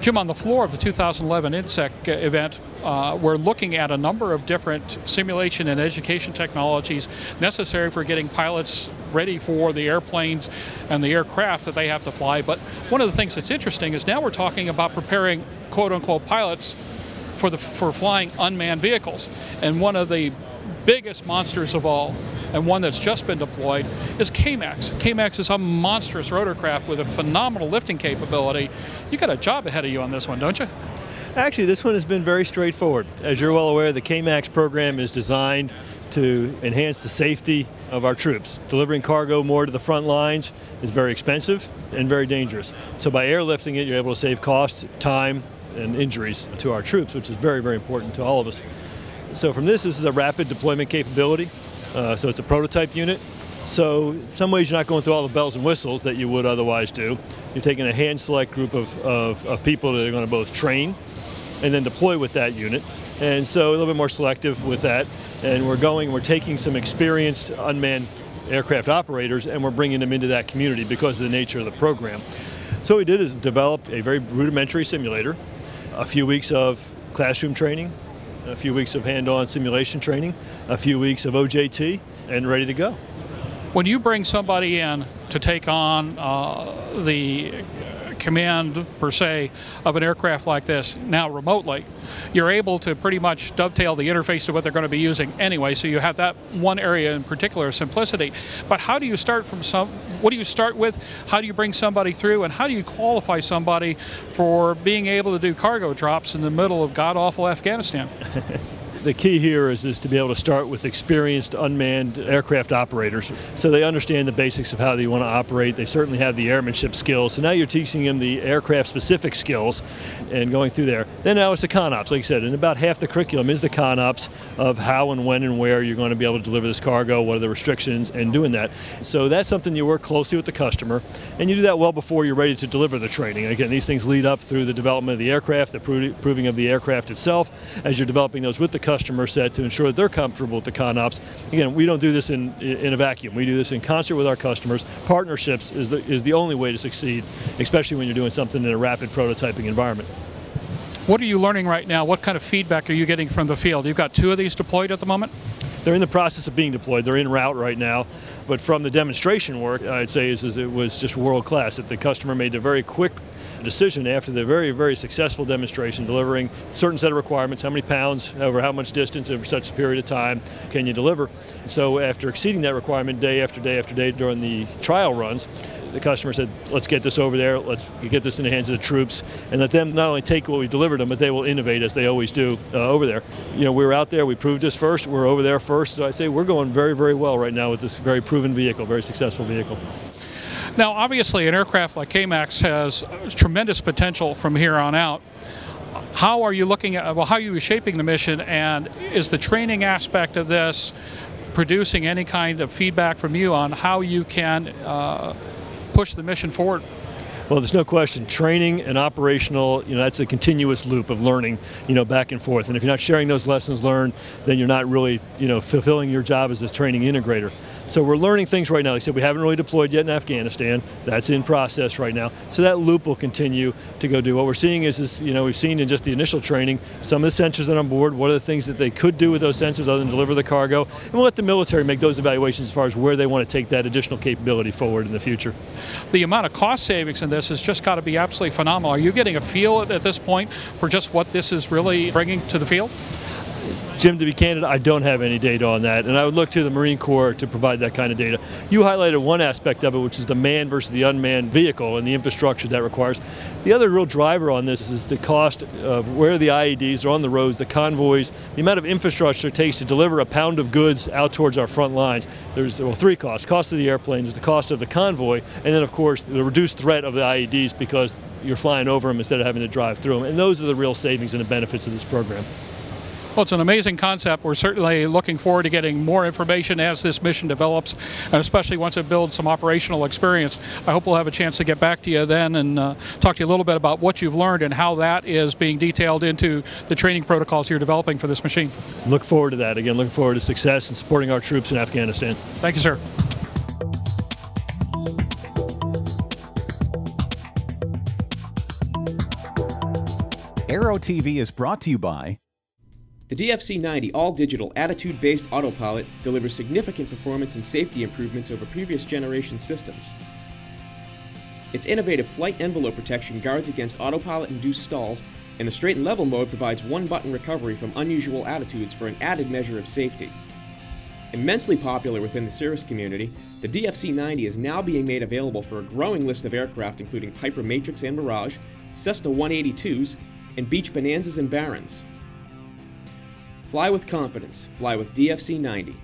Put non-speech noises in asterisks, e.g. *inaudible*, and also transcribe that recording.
Jim, on the floor of the 2011 I/ITSEC event, uh, we're looking at a number of different simulation and education technologies necessary for getting pilots ready for the airplanes and the aircraft that they have to fly. But one of the things that's interesting is now we're talking about preparing quote unquote pilots for, the, for flying unmanned vehicles. And one of the biggest monsters of all and one that's just been deployed is K-MAX. K-MAX is a monstrous rotorcraft with a phenomenal lifting capability. You got a job ahead of you on this one, don't you? Actually, this one has been very straightforward. As you're well aware, the K-MAX program is designed to enhance the safety of our troops. Delivering cargo more to the front lines is very expensive and very dangerous. So by airlifting it, you're able to save cost, time, and injuries to our troops, which is very, very important to all of us. So from this, this is a rapid deployment capability. Uh, so it's a prototype unit. So in some ways you're not going through all the bells and whistles that you would otherwise do. You're taking a hand select group of, of, of people that are going to both train and then deploy with that unit. And so a little bit more selective with that. And we're going, we're taking some experienced unmanned aircraft operators and we're bringing them into that community because of the nature of the program. So what we did is develop a very rudimentary simulator, a few weeks of classroom training, a few weeks of hand-on simulation training, a few weeks of OJT, and ready to go. When you bring somebody in to take on uh, the command per se of an aircraft like this now remotely, you're able to pretty much dovetail the interface to what they're going to be using anyway. So you have that one area in particular, simplicity. But how do you start from some? What do you start with? How do you bring somebody through, and how do you qualify somebody for being able to do cargo drops in the middle of god awful Afghanistan? *laughs* the key here is, is to be able to start with experienced unmanned aircraft operators so they understand the basics of how they want to operate. They certainly have the airmanship skills. So now you're teaching them the aircraft specific skills and going through there. Then now it's the CONOPS, like I said, and about half the curriculum is the CONOPS of how and when and where you're going to be able to deliver this cargo, what are the restrictions, and doing that. So that's something you work closely with the customer, and you do that well before you're ready to deliver the training. Again, these things lead up through the development of the aircraft, the proving of the aircraft itself, as you're developing those with the customer set to ensure that they're comfortable with the CONOPS. Again, we don't do this in, in a vacuum. We do this in concert with our customers. Partnerships is the, is the only way to succeed, especially when you're doing something in a rapid prototyping environment. What are you learning right now? What kind of feedback are you getting from the field? You've got two of these deployed at the moment? They're in the process of being deployed. They're in route right now. But from the demonstration work, I'd say is, is it was just world class. That the customer made a very quick decision after the very, very successful demonstration, delivering a certain set of requirements, how many pounds over how much distance over such a period of time can you deliver. So after exceeding that requirement day after day after day during the trial runs, the customer said, let's get this over there, let's get this in the hands of the troops, and let them not only take what we delivered them, but they will innovate as they always do uh, over there. You know, we were out there, we proved this first, we're over there first, so I'd say we're going very, very well right now with this very proven vehicle, very successful vehicle. Now, obviously, an aircraft like K-MAX has tremendous potential from here on out. How are you looking at, well, how are you shaping the mission, and is the training aspect of this producing any kind of feedback from you on how you can uh, push the mission forward? Well, there's no question. Training and operational, you know, that's a continuous loop of learning, you know, back and forth. And if you're not sharing those lessons learned, then you're not really, you know, fulfilling your job as a training integrator. So we're learning things right now. Like I said, we haven't really deployed yet in Afghanistan. That's in process right now. So that loop will continue to go do. What we're seeing is, is you know, we've seen in just the initial training, some of the sensors that are on board, what are the things that they could do with those sensors other than deliver the cargo. And we'll let the military make those evaluations as far as where they want to take that additional capability forward in the future. The amount of cost savings in this has just got to be absolutely phenomenal. Are you getting a feel at this point for just what this is really bringing to the field? Jim, to be candid, I don't have any data on that, and I would look to the Marine Corps to provide that kind of data. You highlighted one aspect of it, which is the manned versus the unmanned vehicle and the infrastructure that requires. The other real driver on this is the cost of where the IEDs are on the roads, the convoys, the amount of infrastructure it takes to deliver a pound of goods out towards our front lines. There's well three costs: cost of the airplanes, the cost of the convoy, and then of course the reduced threat of the IEDs because you're flying over them instead of having to drive through them. And those are the real savings and the benefits of this program. Well, it's an amazing concept. We're certainly looking forward to getting more information as this mission develops, and especially once it builds some operational experience. I hope we'll have a chance to get back to you then and uh, talk to you a little bit about what you've learned and how that is being detailed into the training protocols you're developing for this machine. Look forward to that. Again, looking forward to success and supporting our troops in Afghanistan. Thank you, sir. Aero TV is brought to you by the DFC 90 all digital attitude based autopilot delivers significant performance and safety improvements over previous generation systems. Its innovative flight envelope protection guards against autopilot induced stalls, and the straight and level mode provides one button recovery from unusual attitudes for an added measure of safety. Immensely popular within the Cirrus community, the DFC 90 is now being made available for a growing list of aircraft including Piper Matrix and Mirage, Cessna 182s, and Beech Bonanzas and Barons. Fly with confidence. Fly with DFC 90.